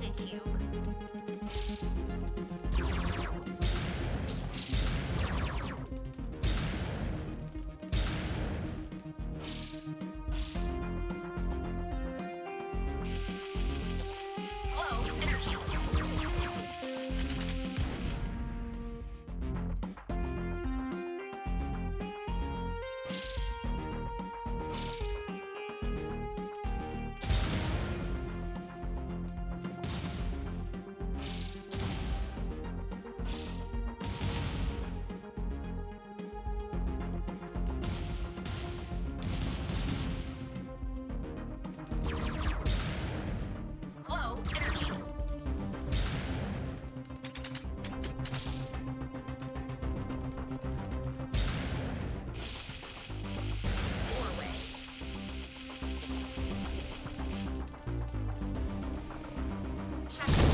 data cube. Check.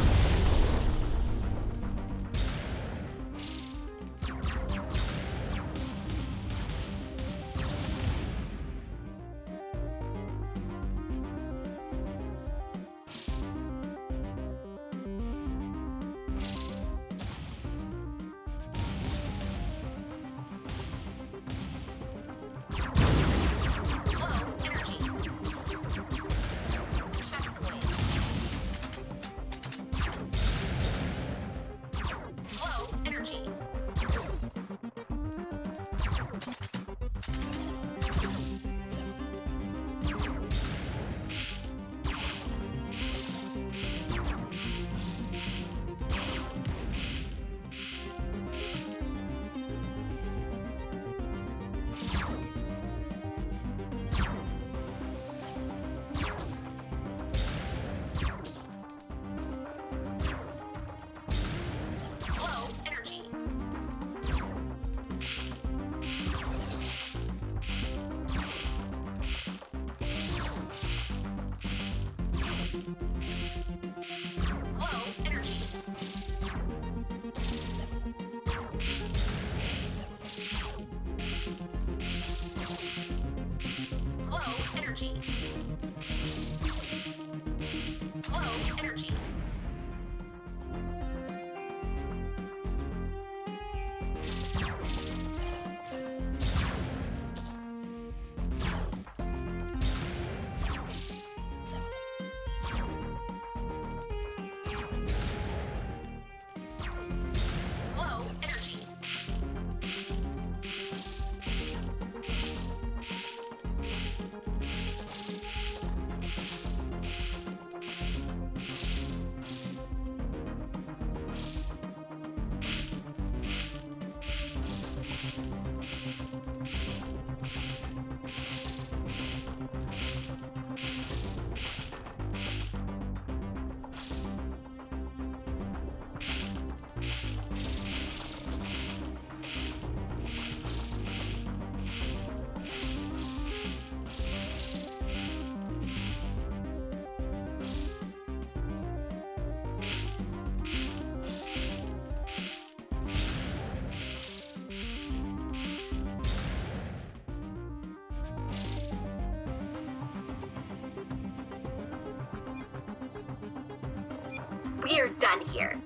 We're done here.